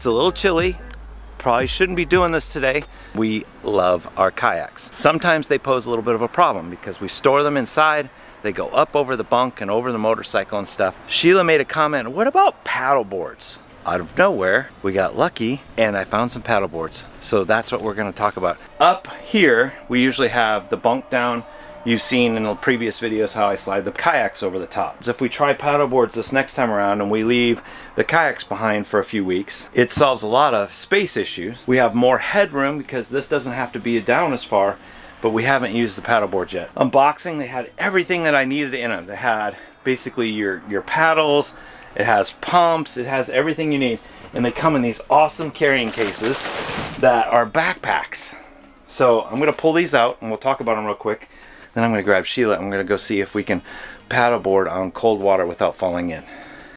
It's a little chilly. Probably shouldn't be doing this today. We love our kayaks. Sometimes they pose a little bit of a problem because we store them inside they go up over the bunk and over the motorcycle and stuff. Sheila made a comment, what about paddle boards? Out of nowhere, we got lucky and I found some paddle boards. So that's what we're gonna talk about. Up here, we usually have the bunk down. You've seen in the previous videos how I slide the kayaks over the top. So if we try paddle boards this next time around and we leave the kayaks behind for a few weeks, it solves a lot of space issues. We have more headroom because this doesn't have to be down as far but we haven't used the paddle board yet. Unboxing, they had everything that I needed in them. They had basically your, your paddles, it has pumps, it has everything you need. And they come in these awesome carrying cases that are backpacks. So I'm gonna pull these out and we'll talk about them real quick. Then I'm gonna grab Sheila I'm gonna go see if we can paddleboard on cold water without falling in.